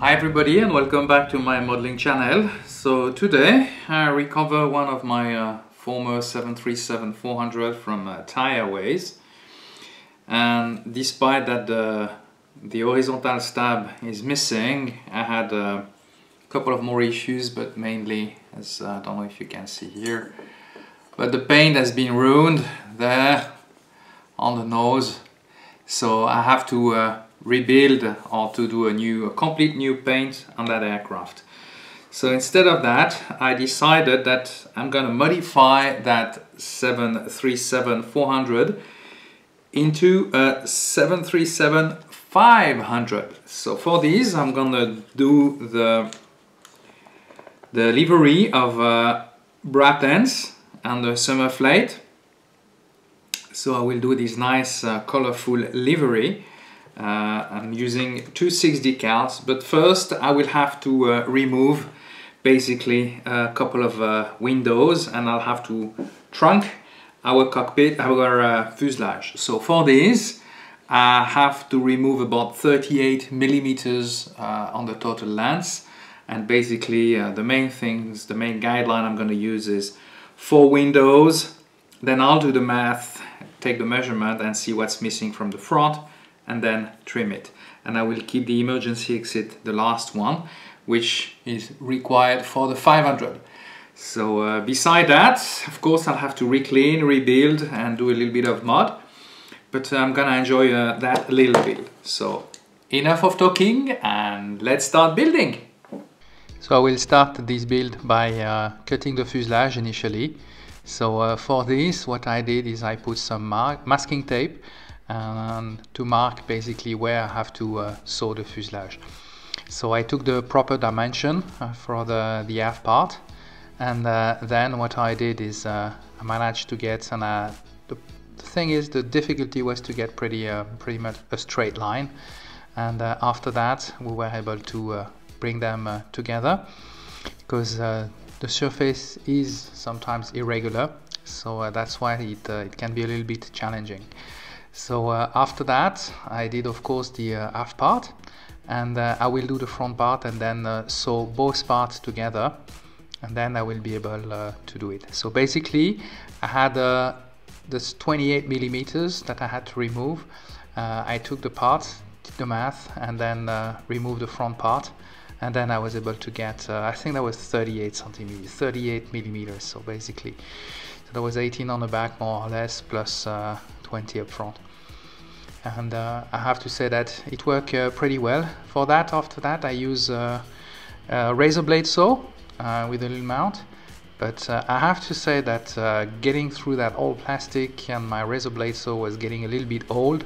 Hi everybody and welcome back to my modeling channel. So today I recover one of my uh, former 737-400 from uh, Thai Airways and despite that the, the horizontal stab is missing I had a couple of more issues but mainly as uh, I don't know if you can see here but the paint has been ruined there on the nose so I have to uh, rebuild or to do a new, a complete new paint on that aircraft. So instead of that, I decided that I'm gonna modify that 737-400 into a 737-500. So for these, I'm gonna do the, the livery of uh, and the summer flight. So I will do this nice uh, colorful livery uh, I'm using two 6 decals, but first I will have to uh, remove basically a couple of uh, windows and I'll have to trunk our cockpit, our uh, fuselage. So for this, I have to remove about 38 millimeters uh, on the total length. And basically uh, the main things, the main guideline I'm gonna use is four windows. Then I'll do the math, take the measurement and see what's missing from the front and then trim it. And I will keep the emergency exit, the last one, which is required for the 500. So uh, beside that, of course, I'll have to re-clean, rebuild and do a little bit of mod. But I'm gonna enjoy uh, that a little bit. So enough of talking and let's start building. So I will start this build by uh, cutting the fuselage initially. So uh, for this, what I did is I put some masking tape and to mark basically where I have to uh, sew the fuselage. So I took the proper dimension uh, for the, the aft part and uh, then what I did is uh, I managed to get and uh, the, the, thing is the difficulty was to get pretty uh, pretty much a straight line and after that we were able to bring them together because the surface is sometimes irregular so that's why it, it can be a little bit challenging. So uh, after that, I did of course the uh, aft part and uh, I will do the front part and then uh, sew both parts together and then I will be able uh, to do it. So basically I had uh, this 28 millimeters that I had to remove. I took the part, did the math and then removed the front part and then I was able to get, I think that was 38 centimeters, 38 millimeters. So basically, so that was 18 on the back more or less plus 20 up front. And uh, I have to say that it worked uh, pretty well. For that after that I use uh, a razor blade saw uh, with a little mount. But uh, I have to say that uh, getting through that old plastic and my razor blade saw was getting a little bit old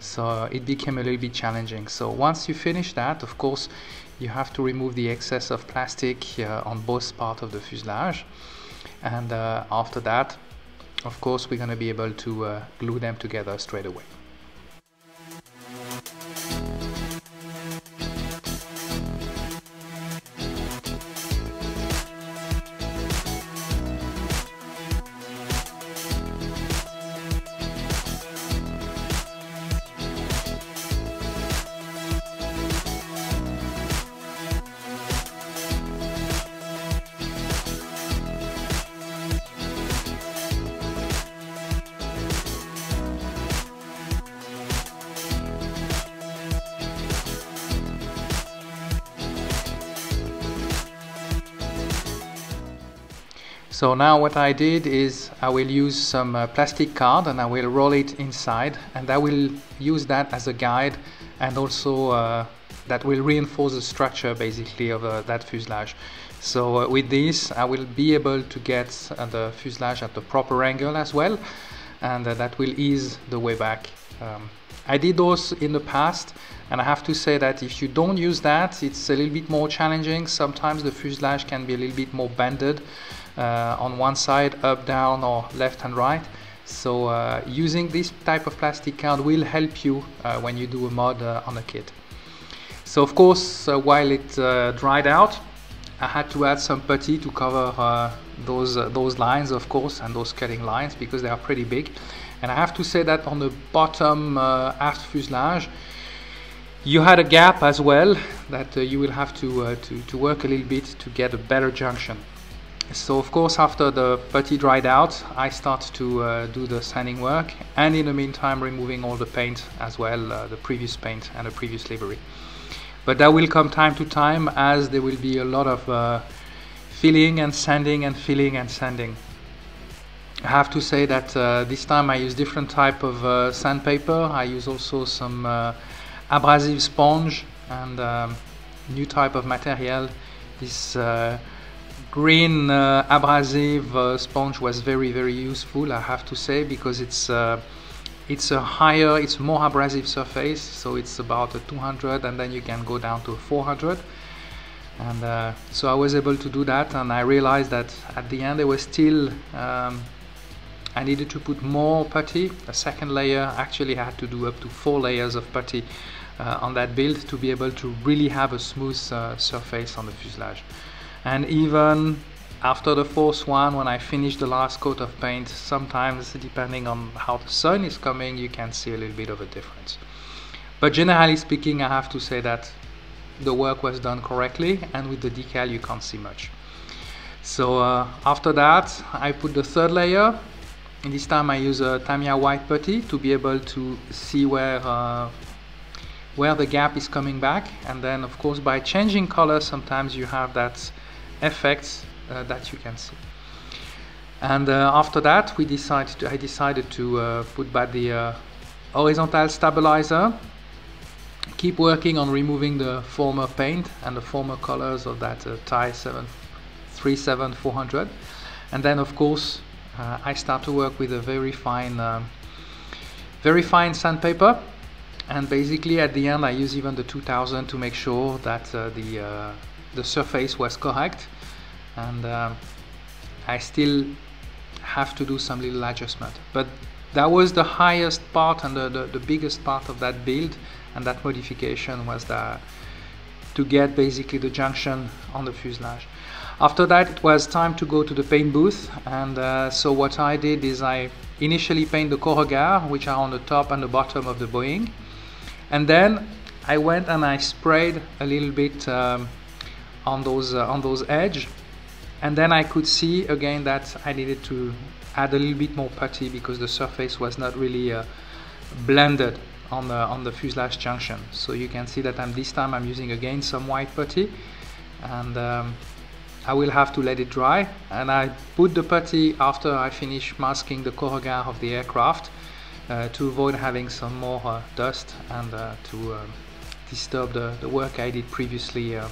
so it became a little bit challenging. So once you finish that of course you have to remove the excess of plastic on both parts of the fuselage. And after that of course we're going to be able to uh, glue them together straight away. So now what I did is I will use some uh, plastic card and I will roll it inside and I will use that as a guide and also uh, that will reinforce the structure basically of uh, that fuselage. So uh, with this I will be able to get uh, the fuselage at the proper angle as well and uh, that will ease the way back. Um, I did those in the past and I have to say that if you don't use that it's a little bit more challenging. Sometimes the fuselage can be a little bit more bended on one side, up, down, or left and right. So uh, using this type of plastic card will help you uh, when you do a mod on a kit. So of course, while it dried out, I had to add some putty to cover uh, those uh, those lines of course and those cutting lines because they are pretty big and I have to say that on the bottom uh, aft fuselage you had a gap as well that uh, you will have to, uh, to, to work a little bit to get a better junction. So of course after the putty dried out I start to uh, do the sanding work and in the meantime removing all the paint as well, uh, the previous paint and the previous livery. But that will come time to time as there will be a lot of uh, filling and sanding and filling and sanding. I have to say that uh, this time I use different type of uh, sandpaper. I use also some uh, abrasive sponge and um, new type of material. This green uh, abrasive uh, sponge was very very useful I have to say because it's it's a higher, it's more abrasive surface, so it's about a 200 and then you can go down to 400 and uh, so I was able to do that and I realized that at the end there was still um, I needed to put more putty, a second layer. Actually, I had to do up to four layers of putty uh, on that build to be able to really have a smooth uh, surface on the fuselage. And even after the fourth one, when I finish the last coat of paint, sometimes depending on how the sun is coming, you can see a little bit of a difference. But generally speaking, I have to say that the work was done correctly and with the decal you can't see much. So uh, after that, I put the third layer and this time I use a Tamiya white putty to be able to see where uh, where the gap is coming back and then of course by changing color sometimes you have that effect uh, that you can see. And uh, after that we decided to, I decided to uh, put back the uh, horizontal stabilizer. Keep working on removing the former paint and the former colors of that uh, Thai 737 400 and then of course I start to work with a very fine very fine sandpaper. And basically at the end I use even the 2000 to make sure that uh, the uh, the surface was correct and um, I still have to do some little adjustment. But that was the highest part and the, the, the biggest part of that build and that modification was the to get basically the junction on the fuselage. After that, it was time to go to the paint booth, and uh, so what I did is I initially paint the Corogards, which are on the top and the bottom of the Boeing, and then I went and I sprayed a little bit um, on those uh, on those edge, and then I could see again that I needed to add a little bit more putty because the surface was not really uh, blended on the on the fuselage junction. So you can see that I'm this time I'm using again some white putty, and um, I will have to let it dry. And I put the putty after I finish masking the Corogard of the aircraft uh, to avoid having some more uh, dust and uh, to um, disturb the, the, work I did previously uh,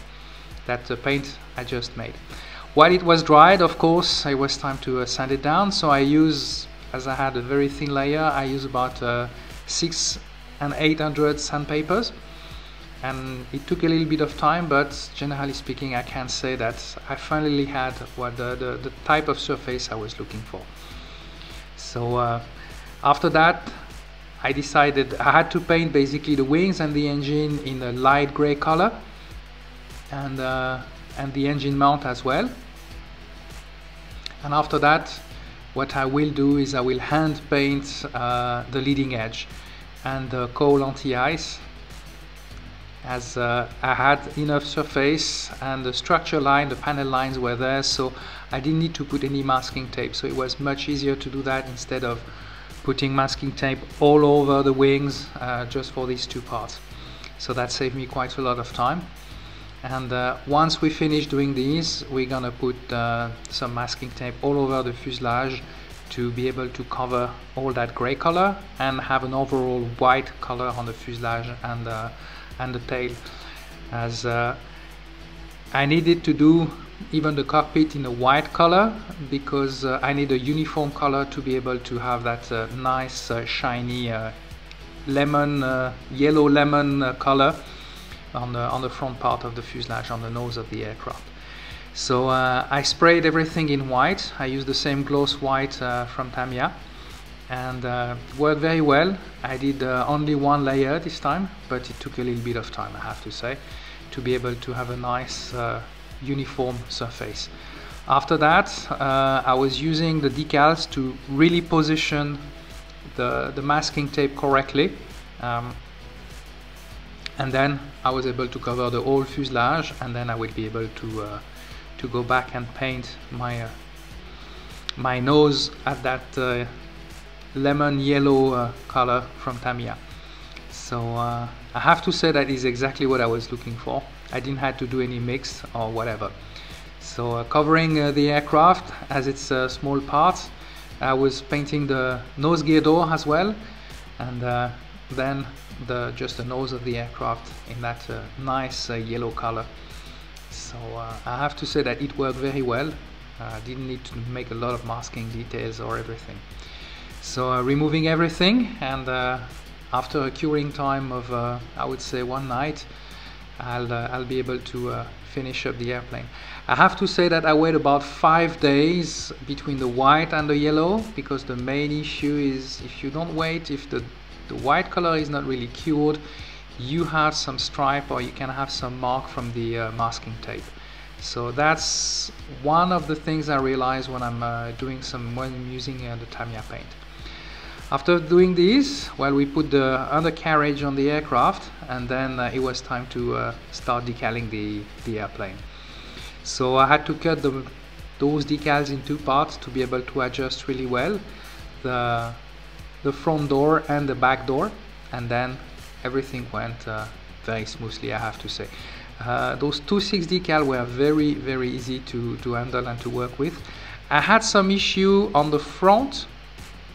that the paint I just made. While it was dried of course it was time to uh, sand it down. So I use as I had a very thin layer I use about uh, 6 and 800 sandpapers. And it took a little bit of time but generally speaking I can say that I finally had what the, the, the type of surface I was looking for. So uh, after that I decided I had to paint basically the wings and the engine in a light gray color and uh, and the engine mount as well. And after that what I will do is I will hand paint uh, the leading edge and the cowl anti-ice as uh, I had enough surface and the structure line, the panel lines were there so I didn't need to put any masking tape. So it was much easier to do that instead of putting masking tape all over the wings uh, just for these two parts. So that saved me quite a lot of time and uh, once we finish doing these we're gonna put uh, some masking tape all over the fuselage to be able to cover all that gray color and have an overall white color on the fuselage and uh, and the tail. As uh, I needed to do even the cockpit in a white color because uh, I need a uniform color to be able to have that uh, nice shiny lemon yellow lemon color on the on the front part of the fuselage on the nose of the aircraft so I sprayed everything in white I used the same gloss white from Tamiya and uh, worked very well. I did uh, only one layer this time, but it took a little bit of time, I have to say, to be able to have a nice uh, uniform surface. After that, uh, I was using the decals to really position the, the masking tape correctly. Um, and then I was able to cover the whole fuselage and then I will be able to uh, to go back and paint my uh, my nose at that uh, lemon yellow uh, color from Tamiya. So uh, I have to say that is exactly what I was looking for. I didn't have to do any mix or whatever. So uh, covering the aircraft as it's small parts I was painting the nose gear door as well. And then the just the nose of the aircraft in that uh, nice uh, yellow color. So uh, I have to say that it worked very well. I didn't need to make a lot of masking details or everything. So uh, removing everything and uh, after a curing time of uh, I would say one night I'll, I'll be able to finish up the airplane. I have to say that I wait about five days between the white and the yellow because the main issue is if you don't wait if the the white color is not really cured. You have some stripe or you can have some mark from the uh, masking tape. So that's one of the things I realize when I'm uh, doing some when I'm using uh, the Tamiya paint. After doing this well we put the undercarriage on the aircraft and then uh, it was time to uh, start decaling the, the airplane. So I had to cut the, those decals in two parts to be able to adjust really well. The the front door and the back door and then everything went uh, very smoothly I have to say. Uh, those two 6 decal were very very easy to, to handle and to work with. I had some issue on the front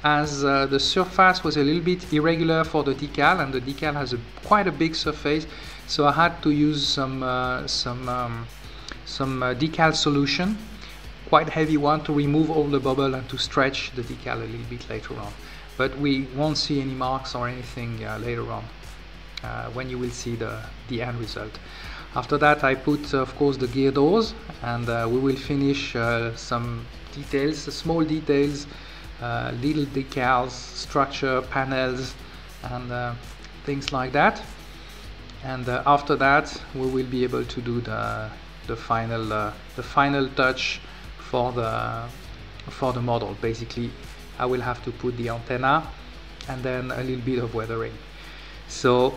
as uh, the surface was a little bit irregular for the decal and the decal has a quite a big surface so I had to use some uh, some um, some uh, decal solution quite heavy one to remove all the bubble and to stretch the decal a little bit later on but we won't see any marks or anything uh, later on uh, when you will see the, the end result. After that I put of course the gear doors and uh, we will finish uh, some details, small details, uh, little decals, structure, panels and uh, things like that and after that we will be able to do the, the final the final touch for the for the model basically I will have to put the antenna and then a little bit of weathering. So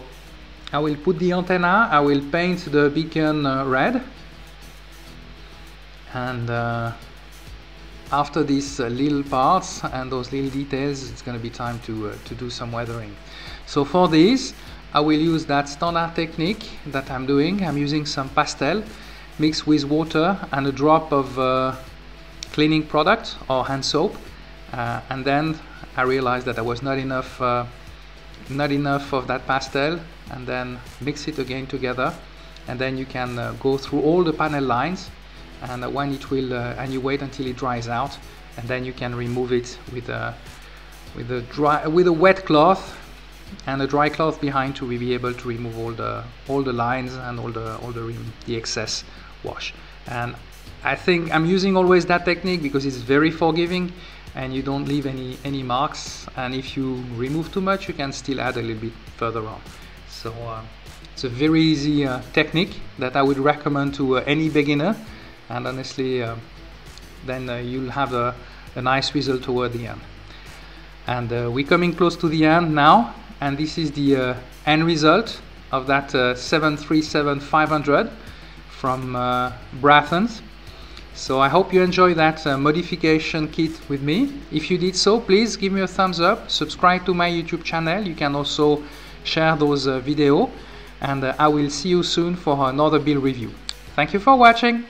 I will put the antenna, I will paint the beacon uh, red and uh, after these uh, little parts and those little details it's going to be time to, uh, to do some weathering. So for this I will use that standard technique that I'm doing. I'm using some pastel mixed with water and a drop of uh, cleaning product or hand soap uh, and then I realized that there was not enough uh, not enough of that pastel and then mix it again together. And then you can uh, go through all the panel lines and when it will and you wait until it dries out and then you can remove it with a with a dry with a wet cloth and a dry cloth behind to be able to remove all the all the lines and all the all the the excess wash. And I think I'm using always that technique because it's very forgiving and you don't leave any any marks. And if you remove too much you can still add a little bit further on. So uh, it's a very easy uh, technique that I would recommend to uh, any beginner. And honestly uh, then uh, you'll have a, a, nice result toward the end. And uh, we're coming close to the end now. And this is the end result of that 737-500 from Braathens so I hope you enjoy that uh, modification kit with me. If you did so, please give me a thumbs up, subscribe to my YouTube channel. You can also share those uh, videos and uh, I will see you soon for another build review. Thank you for watching.